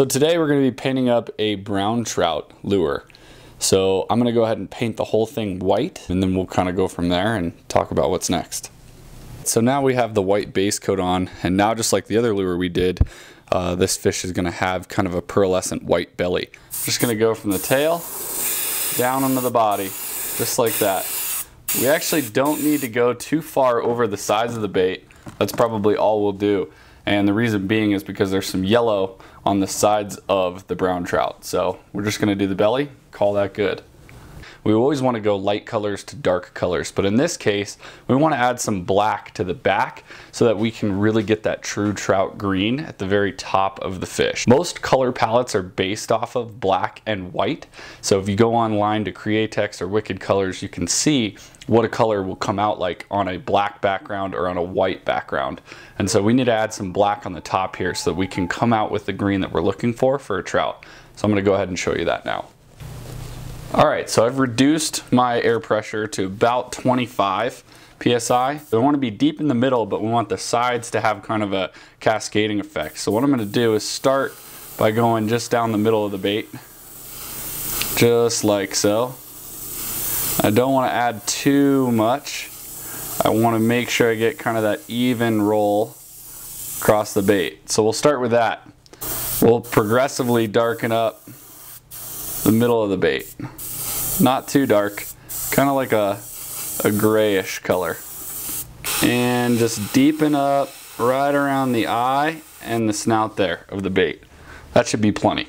So today we're going to be painting up a brown trout lure. So I'm going to go ahead and paint the whole thing white and then we'll kind of go from there and talk about what's next. So now we have the white base coat on and now just like the other lure we did, uh, this fish is going to have kind of a pearlescent white belly. Just going to go from the tail down onto the body, just like that. We actually don't need to go too far over the sides of the bait. That's probably all we'll do. And the reason being is because there's some yellow on the sides of the brown trout. So we're just gonna do the belly, call that good. We always want to go light colors to dark colors, but in this case, we want to add some black to the back so that we can really get that true trout green at the very top of the fish. Most color palettes are based off of black and white, so if you go online to Createx or Wicked Colors, you can see what a color will come out like on a black background or on a white background. And so we need to add some black on the top here so that we can come out with the green that we're looking for for a trout. So I'm gonna go ahead and show you that now. All right, so I've reduced my air pressure to about 25 PSI. We want to be deep in the middle, but we want the sides to have kind of a cascading effect. So what I'm gonna do is start by going just down the middle of the bait, just like so. I don't want to add too much. I want to make sure I get kind of that even roll across the bait. So we'll start with that. We'll progressively darken up the middle of the bait. Not too dark, kind of like a, a grayish color. And just deepen up right around the eye and the snout there of the bait. That should be plenty.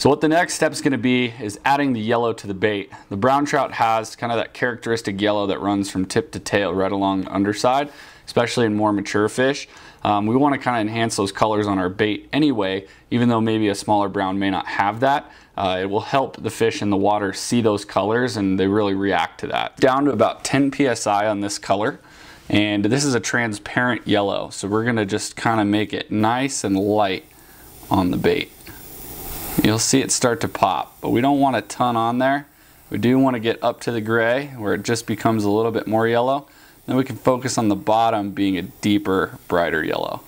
So what the next step is going to be is adding the yellow to the bait. The brown trout has kind of that characteristic yellow that runs from tip to tail right along the underside, especially in more mature fish. Um, we want to kind of enhance those colors on our bait anyway, even though maybe a smaller brown may not have that. Uh, it will help the fish in the water see those colors and they really react to that. Down to about 10 psi on this color. And this is a transparent yellow, so we're gonna just kind of make it nice and light on the bait. You'll see it start to pop, but we don't want a ton on there. We do want to get up to the gray where it just becomes a little bit more yellow. Then we can focus on the bottom being a deeper, brighter yellow.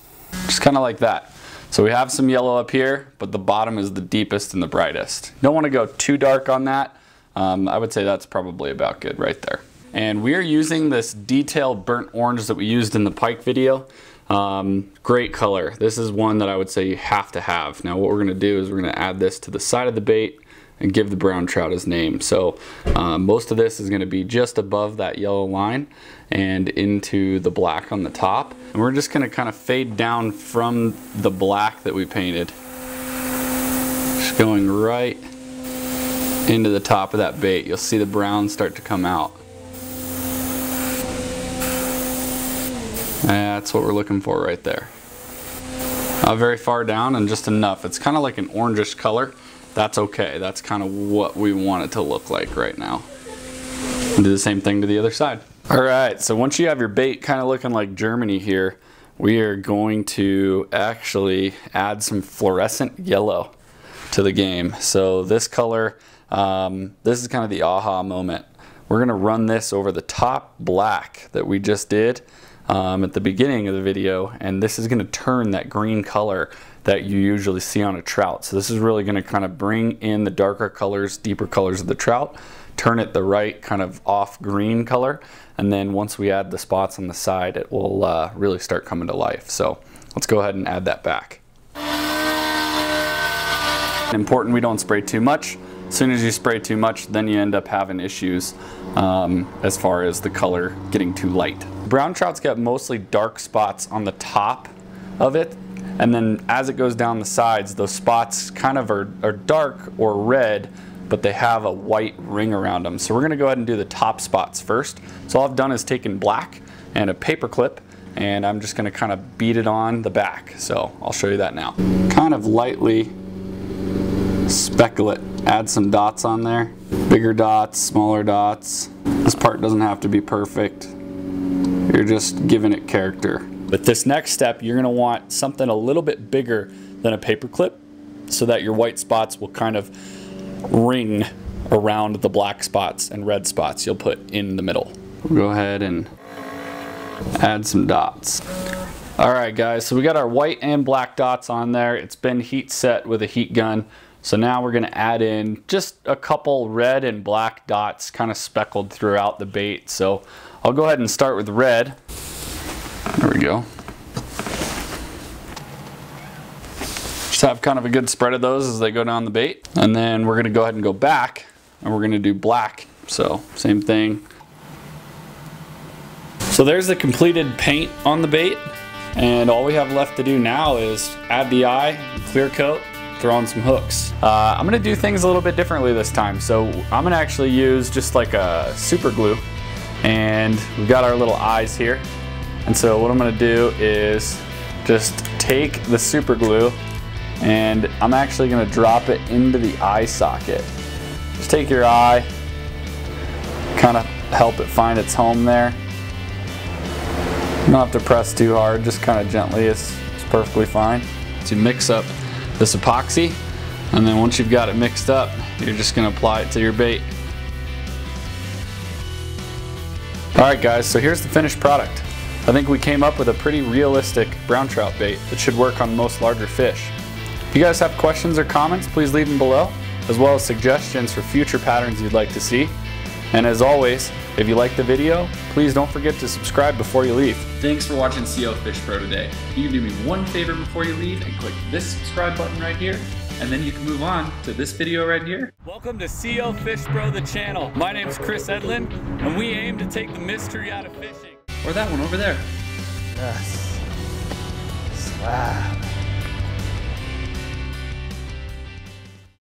Just kind of like that. So we have some yellow up here, but the bottom is the deepest and the brightest. Don't want to go too dark on that. Um, I would say that's probably about good right there. And we are using this detailed burnt orange that we used in the pike video. Um, great color. This is one that I would say you have to have. Now what we're gonna do is we're gonna add this to the side of the bait and give the brown trout his name. So um, most of this is gonna be just above that yellow line and into the black on the top. And we're just gonna kind of fade down from the black that we painted. Just going right into the top of that bait. You'll see the brown start to come out. That's what we're looking for right there. Not very far down and just enough. It's kind of like an orangish color. That's okay. That's kind of what we want it to look like right now. Do the same thing to the other side. All right, so once you have your bait kind of looking like Germany here, we are going to actually add some fluorescent yellow to the game. So this color, um, this is kind of the aha moment. We're gonna run this over the top black that we just did um, at the beginning of the video and this is going to turn that green color that you usually see on a trout. So this is really going to kind of bring in the darker colors, deeper colors of the trout, turn it the right kind of off green color and then once we add the spots on the side it will uh, really start coming to life. So let's go ahead and add that back. Important we don't spray too much. As soon as you spray too much, then you end up having issues um, as far as the color getting too light. Brown trout's got mostly dark spots on the top of it, and then as it goes down the sides, those spots kind of are, are dark or red, but they have a white ring around them. So we're gonna go ahead and do the top spots first. So all I've done is taken black and a paper clip, and I'm just gonna kind of beat it on the back. So I'll show you that now. Kind of lightly speckle it add some dots on there. Bigger dots, smaller dots. This part doesn't have to be perfect. You're just giving it character. But this next step, you're gonna want something a little bit bigger than a paper clip so that your white spots will kind of ring around the black spots and red spots you'll put in the middle. We'll go ahead and add some dots. All right guys, so we got our white and black dots on there. It's been heat set with a heat gun. So now we're gonna add in just a couple red and black dots kind of speckled throughout the bait. So I'll go ahead and start with red. There we go. Just have kind of a good spread of those as they go down the bait. And then we're gonna go ahead and go back and we're gonna do black. So same thing. So there's the completed paint on the bait. And all we have left to do now is add the eye, clear coat, throw on some hooks. Uh, I'm gonna do things a little bit differently this time. So I'm gonna actually use just like a super glue and we've got our little eyes here. And so what I'm gonna do is just take the super glue and I'm actually gonna drop it into the eye socket. Just take your eye, kind of help it find its home there. You don't have to press too hard, just kind of gently, it's, it's perfectly fine. To mix up this epoxy and then once you've got it mixed up you're just going to apply it to your bait. Alright guys so here's the finished product. I think we came up with a pretty realistic brown trout bait that should work on most larger fish. If you guys have questions or comments please leave them below as well as suggestions for future patterns you'd like to see. And as always, if you like the video, please don't forget to subscribe before you leave. Thanks for watching CO Fish Pro today. If you can do me one favor before you leave and click this subscribe button right here, and then you can move on to this video right here. Welcome to CO Fish Pro, the channel. My name is Chris Edlin, and we aim to take the mystery out of fishing. Or that one over there. Yes. Slab.